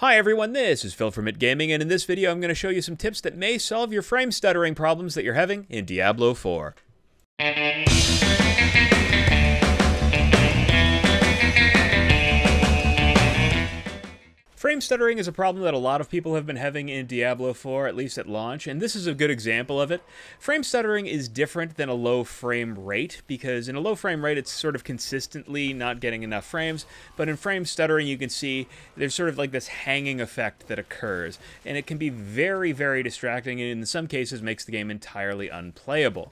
Hi everyone, this is Phil from Mitt Gaming, and in this video I'm going to show you some tips that may solve your frame stuttering problems that you're having in Diablo 4. Frame stuttering is a problem that a lot of people have been having in Diablo 4, at least at launch, and this is a good example of it. Frame stuttering is different than a low frame rate, because in a low frame rate it's sort of consistently not getting enough frames, but in frame stuttering you can see there's sort of like this hanging effect that occurs, and it can be very, very distracting, and in some cases makes the game entirely unplayable.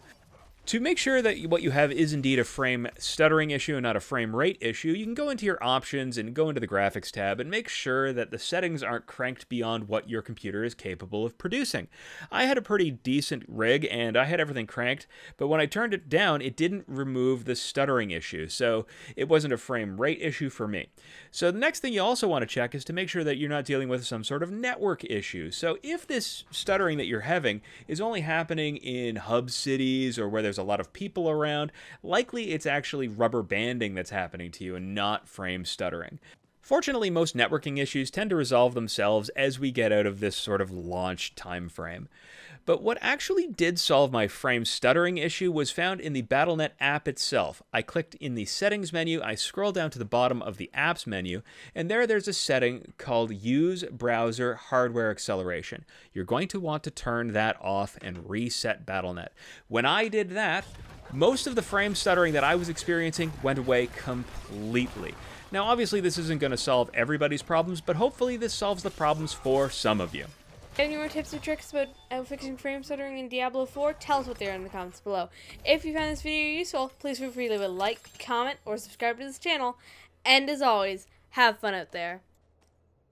To make sure that what you have is indeed a frame stuttering issue and not a frame rate issue, you can go into your options and go into the graphics tab and make sure that the settings aren't cranked beyond what your computer is capable of producing. I had a pretty decent rig and I had everything cranked, but when I turned it down, it didn't remove the stuttering issue, so it wasn't a frame rate issue for me. So the next thing you also want to check is to make sure that you're not dealing with some sort of network issue. So if this stuttering that you're having is only happening in hub cities or where there's there's a lot of people around, likely it's actually rubber banding that's happening to you and not frame stuttering. Fortunately, most networking issues tend to resolve themselves as we get out of this sort of launch time frame. But what actually did solve my frame stuttering issue was found in the Battle.net app itself. I clicked in the settings menu, I scroll down to the bottom of the apps menu, and there there's a setting called use browser hardware acceleration. You're going to want to turn that off and reset Battle.net. When I did that, most of the frame stuttering that I was experiencing went away completely. Now, obviously, this isn't going to solve everybody's problems, but hopefully, this solves the problems for some of you. Any more tips or tricks about fixing frame stuttering in Diablo 4? Tell us what they are in the comments below. If you found this video useful, please feel free to leave a like, comment, or subscribe to this channel. And as always, have fun out there.